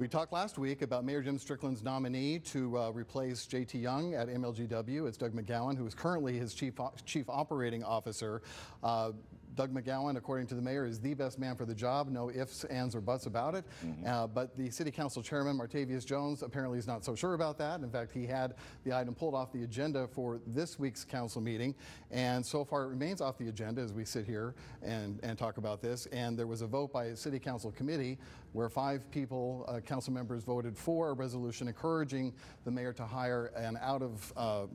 We talked last week about Mayor Jim Strickland's nominee to uh, replace JT Young at MLGW. It's Doug McGowan, who is currently his chief, chief operating officer. Uh, Doug McGowan, according to the mayor, is the best man for the job. No ifs, ands, or buts about it. Mm -hmm. uh, but the city council chairman, Martavius Jones, apparently is not so sure about that. In fact, he had the item pulled off the agenda for this week's council meeting. And so far, it remains off the agenda as we sit here and, and talk about this. And there was a vote by a city council committee where five people, uh, council members, voted for a resolution encouraging the mayor to hire an out of uh,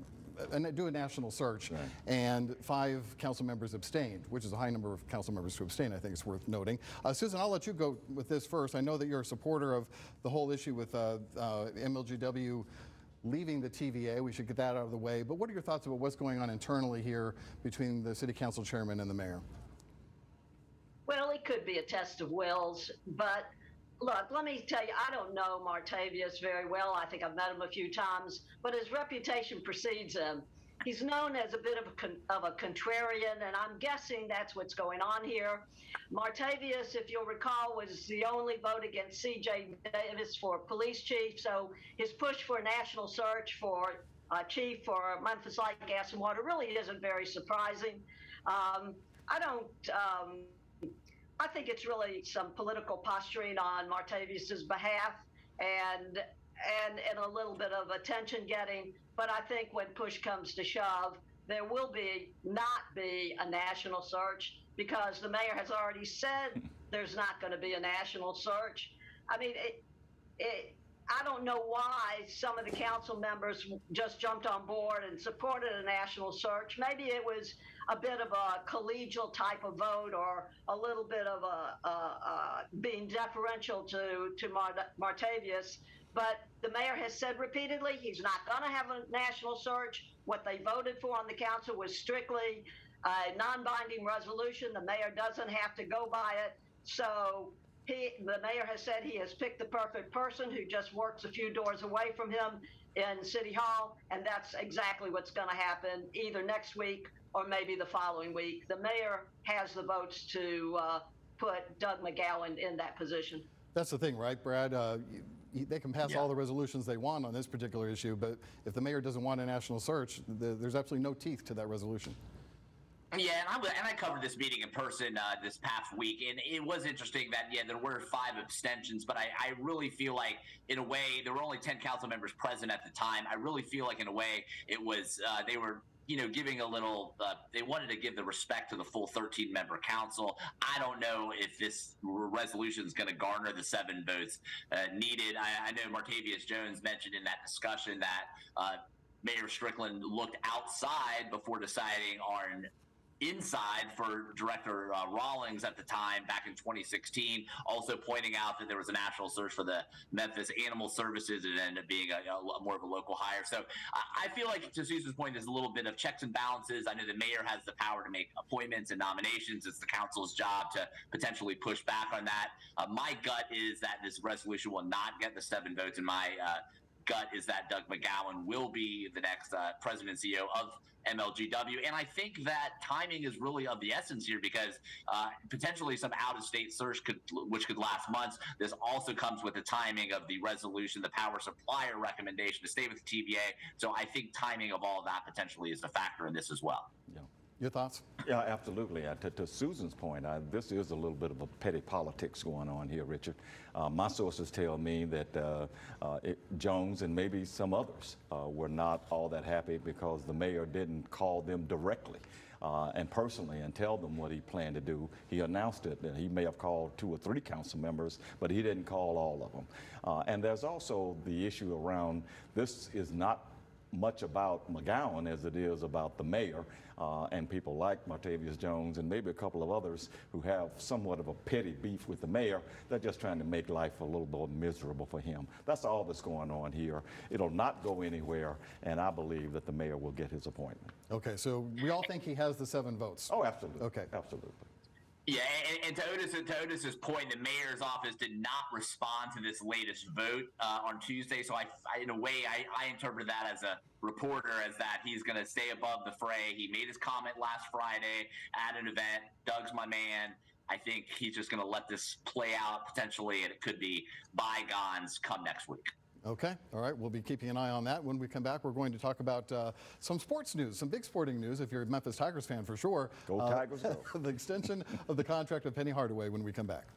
and do a national search, right. and five council members abstained, which is a high number of council members to abstain, I think it's worth noting. Uh, Susan, I'll let you go with this first. I know that you're a supporter of the whole issue with uh, uh, MLGW leaving the TVA. We should get that out of the way. But what are your thoughts about what's going on internally here between the city council chairman and the mayor? Well, it could be a test of wills, but look, let me tell you, I don't know Martavius very well. I think I've met him a few times, but his reputation precedes him. He's known as a bit of a, of a contrarian, and I'm guessing that's what's going on here. Martavius, if you'll recall, was the only vote against C.J. Davis for police chief, so his push for a national search for uh, chief for Memphis Light, Gas, and Water really isn't very surprising. Um, I don't. Um, I think it's really some political posturing on Martavius's behalf and and and a little bit of attention getting. But I think when push comes to shove, there will be not be a national search because the mayor has already said hmm. there's not going to be a national search. I mean, it, it, I don't know why some of the council members just jumped on board and supported a national search. Maybe it was a bit of a collegial type of vote or a little bit of a, a, a being deferential to, to Martavius. But the mayor has said repeatedly he's not going to have a national search. What they voted for on the council was strictly a non-binding resolution. The mayor doesn't have to go by it. So he, the mayor has said he has picked the perfect person who just works a few doors away from him in City Hall, and that's exactly what's going to happen either next week or maybe the following week. The mayor has the votes to uh, put Doug McGowan in that position. That's the thing, right, Brad? Uh, they can pass yeah. all the resolutions they want on this particular issue, but if the mayor doesn't want a national search, the, there's absolutely no teeth to that resolution. Yeah, and I, and I covered this meeting in person uh, this past week, and it was interesting that yeah there were five abstentions, but I, I really feel like in a way there were only ten council members present at the time. I really feel like in a way it was uh, they were you know, giving a little, uh, they wanted to give the respect to the full 13 member council. I don't know if this resolution is going to garner the seven votes uh, needed. I, I, know Martavius Jones mentioned in that discussion that uh, Mayor Strickland looked outside before deciding on inside for Director uh, Rallings at the time back in 2016, also pointing out that there was a national search for the Memphis Animal Services. It ended up being a, a more of a local hire. So I feel like, to Susan's point, there's a little bit of checks and balances. I know the mayor has the power to make appointments and nominations. It's the council's job to potentially push back on that. Uh, my gut is that this resolution will not get the seven votes in my uh, gut is that Doug McGowan will be the next uh, president CEO of MLGW. And I think that timing is really of the essence here because uh, potentially some out of state search could, which could last months. This also comes with the timing of the resolution, the power supplier recommendation to stay with the TVA. So I think timing of all that potentially is a factor in this as well. Yeah. Your thoughts? Yeah, absolutely. Uh, to, to, Susan's point, uh, this is a little bit of a petty politics going on here, Richard. Uh, my sources tell me that uh, uh, it, Jones and maybe some others uh, were not all that happy because the mayor didn't call them directly. and personally, and tell them what he planned to do. He announced it, and he may have called two or three council members, but he didn't call all of them. and there's also the issue around this is not much about McGowan as it is about the mayor uh, and people like Martavius Jones and maybe a couple of others who have somewhat of a petty beef with the mayor. They're just trying to make life a little more miserable for him. That's all that's going on here. It'll not go anywhere, and I believe that the mayor will get his appointment. Okay, so we all think he has the seven votes. Oh, absolutely. Okay. Absolutely. Yeah, and, and to, Otis, to Otis's point, the mayor's office did not respond to this latest vote uh, on Tuesday. So, I, I in a way, I, I interpret that as a reporter as that he's going to stay above the fray. He made his comment last Friday at an event. Doug's my man. I think he's just going to let this play out potentially, and it could be bygones come next week. Okay, all right, we'll be keeping an eye on that. When we come back, we're going to talk about uh, some sports news, some big sporting news, if you're a Memphis Tigers fan for sure. Go Uh, Tigers, go. the extension of the contract of Penny Hardaway when we come back.